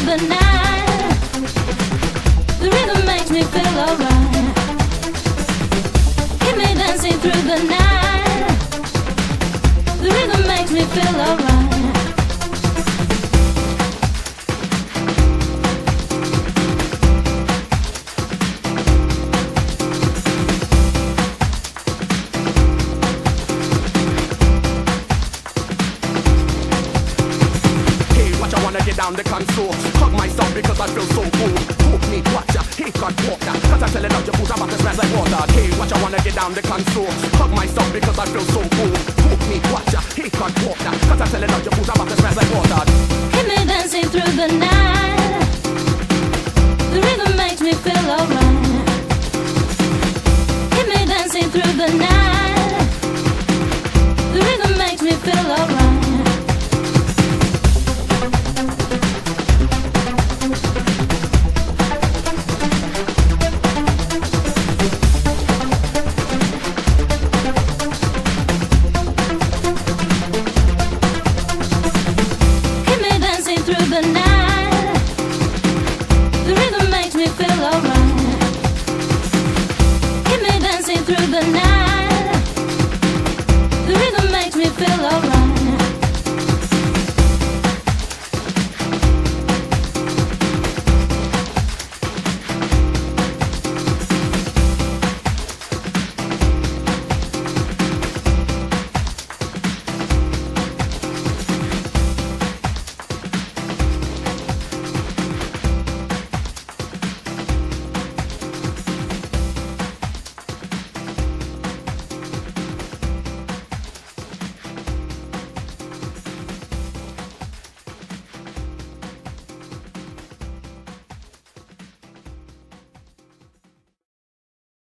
the night. The rhythm makes me feel alright. Down the console. Hug myself because I feel so cool. Hook me, watch ya, hey, God, walk ya. Cause I'm telling out your boots, I'm about to smash like water. Hey, watch, I wanna get down the console. Hug myself because I feel so cool. Hook me, watch ya, hey, God, walk ya. Cause I'm telling out your boots, I'm about to smash like water. Keep me dancing through the night. The rhythm makes me feel alright. The night.